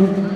Mm-hmm.